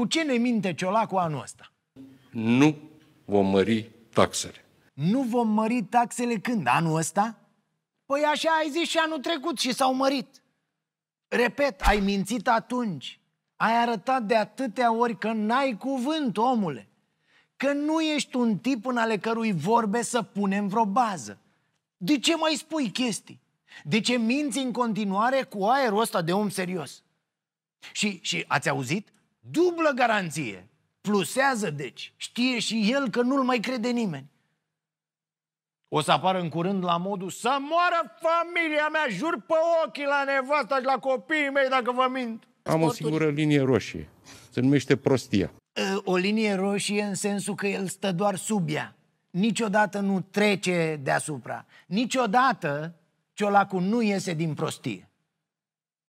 Cu ce ne minte Ciolacu anul ăsta? Nu vom mări taxele. Nu vom mări taxele când? Anul ăsta? Păi așa ai zis și anul trecut și s-au mărit. Repet, ai mințit atunci. Ai arătat de atâtea ori că n-ai cuvânt, omule. Că nu ești un tip în ale cărui vorbe să punem vreo bază. De ce mai spui chestii? De ce minți în continuare cu aerul ăsta de om serios? Și, și ați auzit? Dublă garanție. Plusează, deci. Știe și el că nu-l mai crede nimeni. O să apară în curând la modul să moară familia mea, jur pe ochii la nevasta și la copiii mei dacă vă mint. Am o singură linie roșie. Se numește prostia. Ă, O linie roșie în sensul că el stă doar sub ea. Niciodată nu trece deasupra. Niciodată Ciolacu nu iese din prostie.